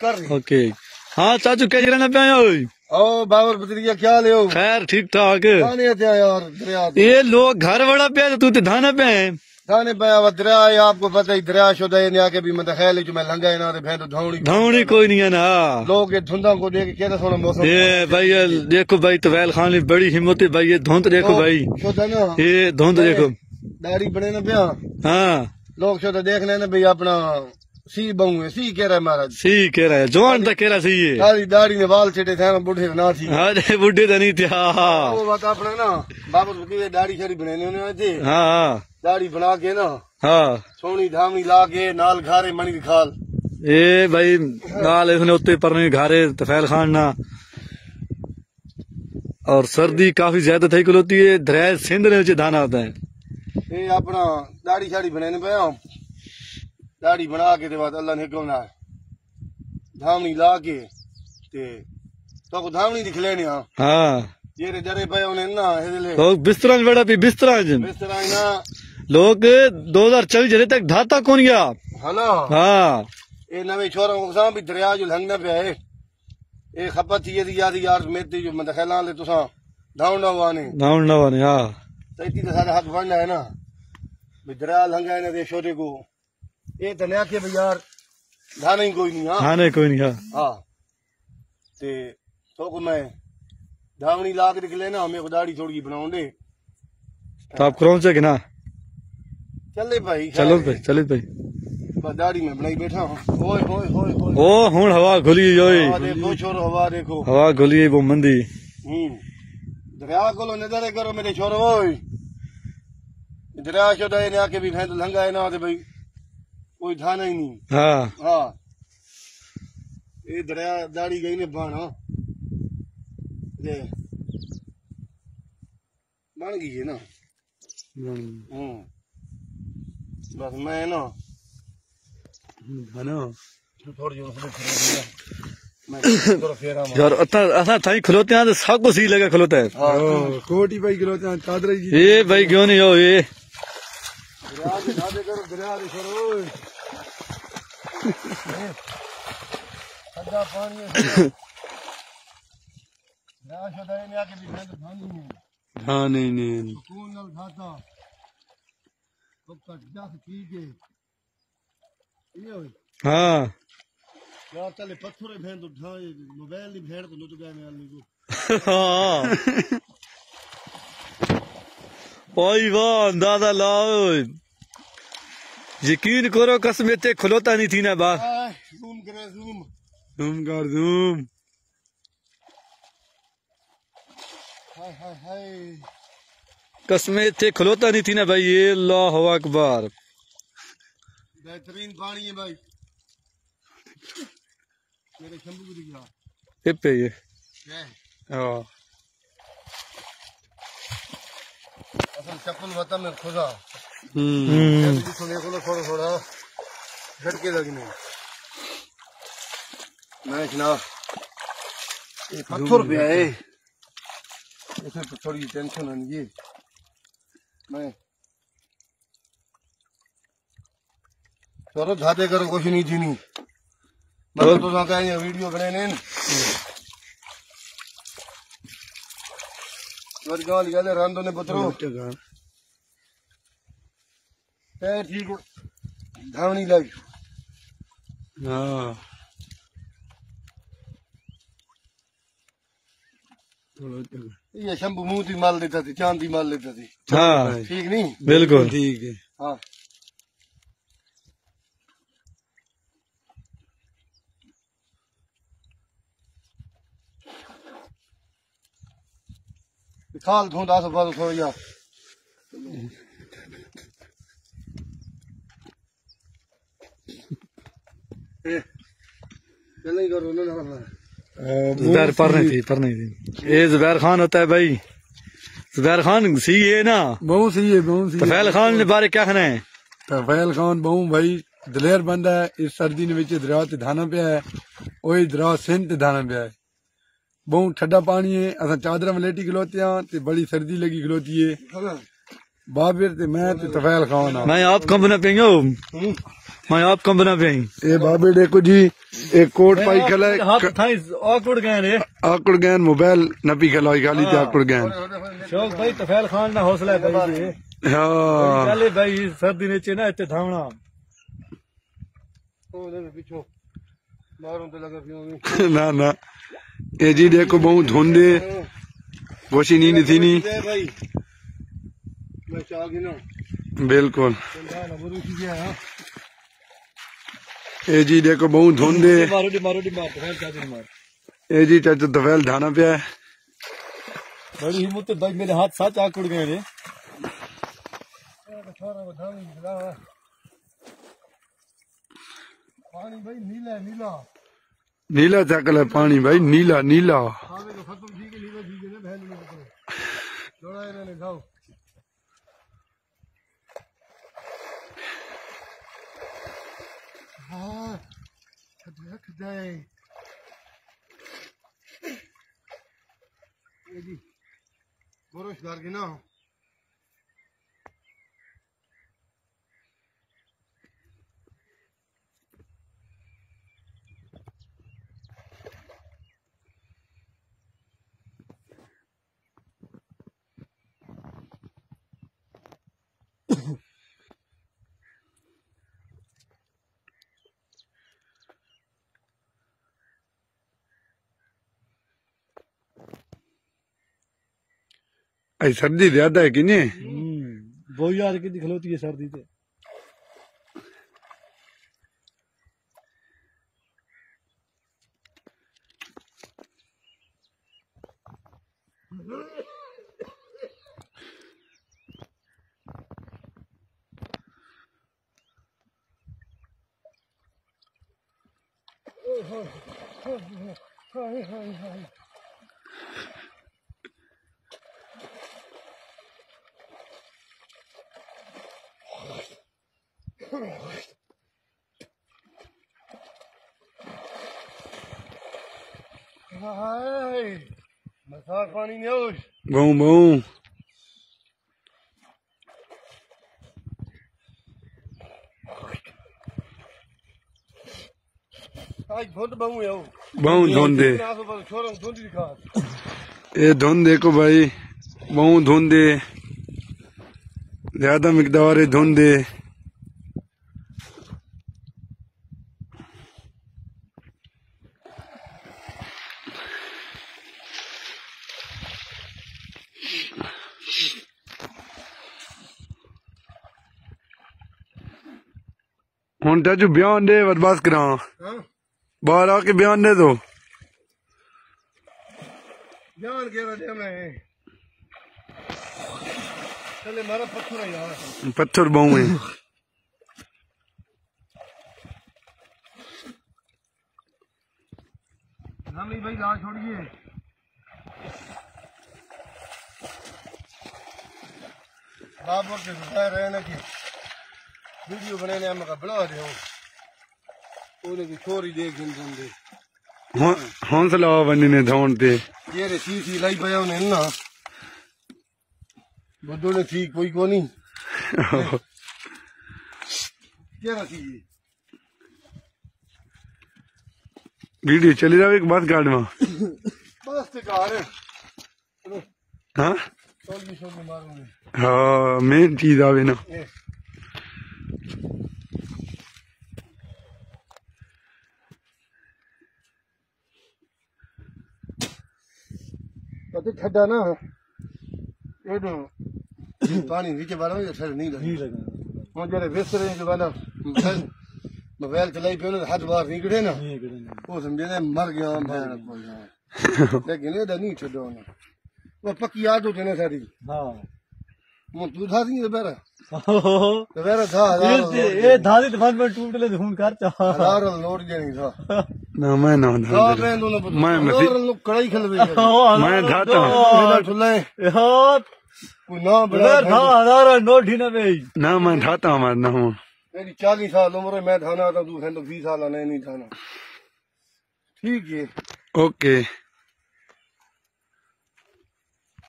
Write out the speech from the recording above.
कर रही ओके। हाँ चाचू क्या करना पे आया हो? ओ बाबर बदरिया क्या ले खैर ठीक ठाक ते। ये लोग घर बड़ा पे तू तो धाना पे है थाने पे दरिया है, आपको पता ही दरिया शुदा है के भी मतलब ख्याल है जो मैं लंगा है ना तो भेंदो धावनी कोई नहीं है ना। लोग ये धुंधा को देख के सोना मौसम ये भाई ये देखो भाई तवैल खान की बड़ी हिम्मत है भाई ये धुंध देखो भाई। ये धुंध देखो। दाढ़ी बने ना ब्याह हाँ। लोग शुदा देख लेना भाई अपना सी बहु है सी कह रहा है महाराज। सी कह रहा है जवान तक कह रहा सी ये। दाढ़ी दाढ़ी ने बाल छिटे थे ना बुढ़े ना थी। अरे बुढ़े तो नहीं थे हाँ हाँ। वो बात अपना ना बाबर बदरिया दाढ़ी शाड़ी बनाने होने थे हाँ दाढ़ी बना के ना हाँ। सोनी धामनी ला के नाल घारे मणि खाल। ये भाई नाल इसने उत्ते पर घारे तफैल खान ना। और सर्दी काफ़ी ज़्यादा थी खलोती है दरिया सिंध ने धाना होता है। ये अपना दाढ़ी शाड़ी बनाने पे दाढ़ी बना के ते बाद अल्लाह ने हुक्म ना धामनी ला के ते तो को धामनी दिख लेने हाँ। हाँ। ये रे जरे पे उन्हें ना हेले लोग बिस्तरा में बैठा पी बिस्तरा में तरह ही ना। लोग 2024 जरे तक धाता कौन गया? हलो। हाँ। ये नवे छोरा को सां भी दरिया जो लंघना पे है। ये खपत थी यदि याद यार मेती जो मतलब खेला ले तुसा। धावना वाने नाउन नवाने हाँ। तो इतनी तो सारा हक बनना है ना। भी दरिया लंघा है ना दे छोटे को। तो ही हाँ हाँ हाँ हाँ ते तो धावनी हमें दाढ़ी थोड़ी दे तो आप से ना चले भाई चलो भाई चलो भाई दाढ़ी में बनाई बैठा हूँ ओ हूँ हवा खुली देखो छोरो हवा देखो हवा खुली वो मंदी हम्म दरिया को नज़र करो मेरे छोरो ओए दरिया छोटा भी लंगा है ना भाई कोई धाना ही नहीं। हाँ। हाँ। ये दरिया दाड़ी गई ने हाँ। दे बन गई है ना? हम्म बस मैं ना थोड़ी फेरा यार अथा असा थाई खलोते हैं सबको सी लगा खलोता है। हाँ। कोटी भाई जी। ये भाई क्यों नहीं हो ये? दरिया करो दरिया ठंडा पानी है है ना है हाँ नहीं नहीं। सुकून नाल खाता तो कट ठीक है। ये होई हाँ। यार चले पत्थर भेड़ तो ढाए मोबाइल नहीं भेड़ तो लुट गए मैं आदमी को हाँ ओई वाह अंदाज़ा लाओ। यकीन करो कसम इतने खलोता नहीं थी ना बा जूम करे जूम तुम कर दूम हाय हाय हाय कसम इतने खलोता नहीं थी ना भाई ये अल्लाह अकबर बेहतरीन पानी है भाई मेरे शंभू को दिख रहा ये पे ये है हाँ असल चप्पल बता में खुदा हम्म थोड़ा थोड़ा झटके लगने मैं पत्थर पे है तो थोड़ी टेंशन है मैं चलो धाते करो कुछ नहीं थी नहीं मैं तो वीडियो बनाने ने गले ने पत्रो ए ठीक हो धावनी लगी हाँ ये शंभू मुँह थी माल देता थी चांदी माल लेता थी हाँ ठीक नहीं बिल्कुल ठीक है हाँ खाल धोंदा सब बात थोड़ा या चल नहीं करो ना ना जुबैर पर थी पर थी ये जुबैर खान होता है भाई जुबैर खान सही है ना बहु सही है बहु सही तफैल खान के बारे क्या कहना है तफैल खान बहु भाई दलेर बंदा है इस सर्दी ने बिच दरिया ते धाना पे है ओही दरिया सिंध ते धाना पे है बहु ठंडा पानी है असा चादर मलेटी खलोते हाँ ते बड़ी सर्दी लगी खलोती है बाबिर ते मैं ते तफैल खान मैं आप कंपना पेंगे मैं आप कम बना पाई ये बाबे देखो जी एक कोट पाई खला आकड़ गैन गैन मोबाइल नपी खलाई गाली ते हाँ। गैन। शौक भाई तफैल खान ना हौसला है भाई जी। हाँ। चले भाई सर्दी ने ना इते धावना। ओ लगा पियो ना ना। ये जी देखो बहुत धुंधे गोशी नी थी नी। मैं चाल गिनो बिल्कुल ਚੰਗਾ ਨਾ ਬੁਰੂ ਕੀ ਗਿਆ ये जी देखो बहुत धुंधे मारो डी मारो डी मार तफैल चाची मार ये जी चाचा तफैल धाना पे है बड़ी हिम्मत भाई मेरे हाथ सच आकुड़ गए रे ਸਾਰਾ ਵਧਾ ਨਹੀਂ ਨਿਕਲਾ ਪਾਣੀ ਭਾਈ ਨੀਲਾ ਨੀਲਾ नीला चकल है पानी भाई नीला नीला ਆਵੇ heck, heck day. Edi, boros dargi não. Mm-hmm. अरे सर्दी ज़्यादा है कि नहीं? हम्म, वो यार की दिखलोती है सर्दी से। हाय हाय हाय। Hi. Massage Bom, news. Boom, boom. Dhonde ये Bom, donde? भाई बहु धुन दे ज़्यादा मकदार है धुन दे ਹੁਣ ਚਾਚੂ ਬਿਆਨ ਦੇ ਬਸ ਕਰਾਂ हां ਬਾਹਰ ਆ ਕੇ ਬਿਆਨ ਦੇ ਦੋ जान के रहे मैं चले मारा पत्थर है यार पत्थर बहु है हम नहीं भाई लाल छोड़िए बाबर के बताए रहे ना कि वीडियो बनाने में का बड़ा रहे हो। ओने की छोरी देख जिन जिन दे हौसला बनी ने धोन ते। ये रे सी सी लाई पया ने ना। बदो ने ठीक कोई को नहीं क्या रखी ये? वीडियो चली जावे एक बात गार्ड में। बस ते कार है? हाँ हाँ मेन चीज़ आवे ना। पता ठड्डा ना ये तो पानी नीचे बारा में ठहर नहीं लगा नहीं लगा हम जरे बेस रहे जो वाला मोबाइल चलाई पे ना हाथ बाहर निकले ना। वो समझे मर गया मैं लेकिन ये तो नहीं ठड्डा ना वो पक्की याद होते ना सारी। हाँ। मुतुधा दी बेरा बेरा था ये ये धादी तफान में टूट ले फोन कर चा यार लोड जे नहीं था ना मैं ना ना मैं दोनों मैं मैं कड़ाई खेल मैं धाता मेरा ठुले हां ना बेरा था हजारा नोट ही ना मैं ना मैं धाता मैं ना हूं मेरी 40 साल उम्र है मैं थाना था तू खेल 20 साल नहीं नहीं थाना ठीक है ओके